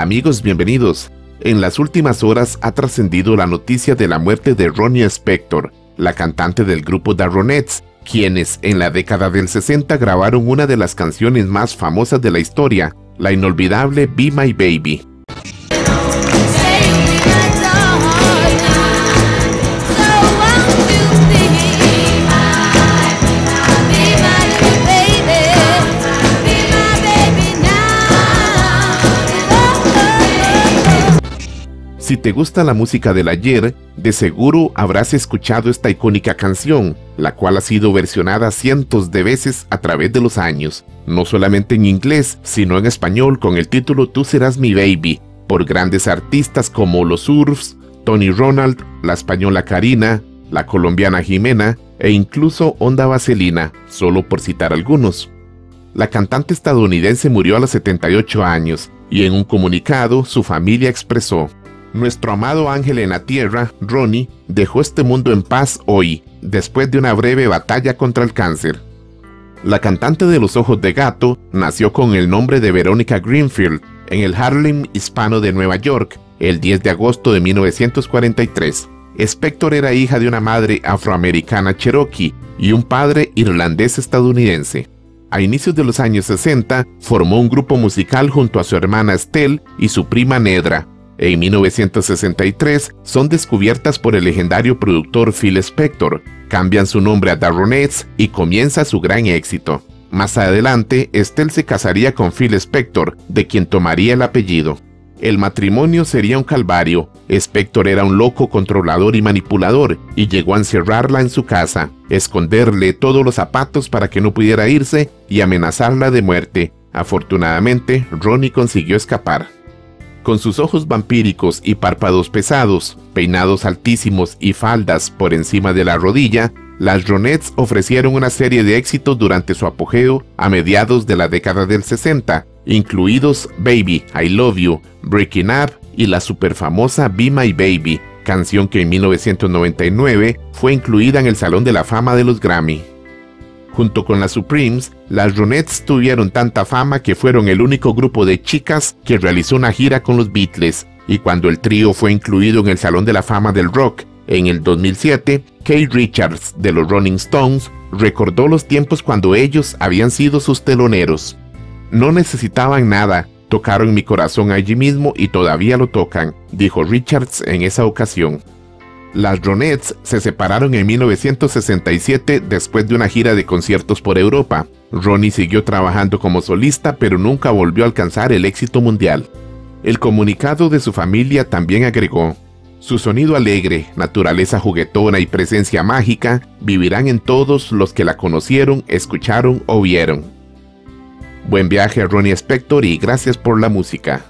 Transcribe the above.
Amigos, bienvenidos. En las últimas horas ha trascendido la noticia de la muerte de Ronnie Spector, la cantante del grupo The Ronettes, quienes en la década del 60 grabaron una de las canciones más famosas de la historia, la inolvidable Be My Baby. Si te gusta la música del ayer, de seguro habrás escuchado esta icónica canción, la cual ha sido versionada cientos de veces a través de los años, no solamente en inglés, sino en español con el título Tú serás mi baby, por grandes artistas como Los Urfs, Tony Ronald, la española Karina, la colombiana Jimena e incluso Onda Vaselina, solo por citar algunos. La cantante estadounidense murió a los 78 años y en un comunicado su familia expresó, nuestro amado ángel en la tierra, Ronnie, dejó este mundo en paz hoy, después de una breve batalla contra el cáncer. La cantante de los ojos de gato nació con el nombre de Verónica Greenfield en el Harlem hispano de Nueva York el 10 de agosto de 1943. Spector era hija de una madre afroamericana cherokee y un padre irlandés estadounidense. A inicios de los años 60 formó un grupo musical junto a su hermana Estelle y su prima Nedra, en 1963 son descubiertas por el legendario productor Phil Spector, cambian su nombre a The Ronettes y comienza su gran éxito. Más adelante, Estelle se casaría con Phil Spector, de quien tomaría el apellido. El matrimonio sería un calvario. Spector era un loco controlador y manipulador y llegó a encerrarla en su casa, esconderle todos los zapatos para que no pudiera irse y amenazarla de muerte. Afortunadamente, Ronnie consiguió escapar. Con sus ojos vampíricos y párpados pesados, peinados altísimos y faldas por encima de la rodilla, las Ronettes ofrecieron una serie de éxitos durante su apogeo a mediados de la década del 60, incluidos Baby, I Love You, Breaking Up y la superfamosa Be My Baby, canción que en 1999 fue incluida en el Salón de la Fama de los Grammy. Junto con las Supremes, las Ronettes tuvieron tanta fama que fueron el único grupo de chicas que realizó una gira con los Beatles, y cuando el trío fue incluido en el Salón de la Fama del Rock en el 2007, Kate Richards de los Rolling Stones recordó los tiempos cuando ellos habían sido sus teloneros. No necesitaban nada, tocaron mi corazón allí mismo y todavía lo tocan, dijo Richards en esa ocasión. Las Ronettes se separaron en 1967 después de una gira de conciertos por Europa. Ronnie siguió trabajando como solista pero nunca volvió a alcanzar el éxito mundial. El comunicado de su familia también agregó, su sonido alegre, naturaleza juguetona y presencia mágica vivirán en todos los que la conocieron, escucharon o vieron. Buen viaje a Ronnie Spector y gracias por la música.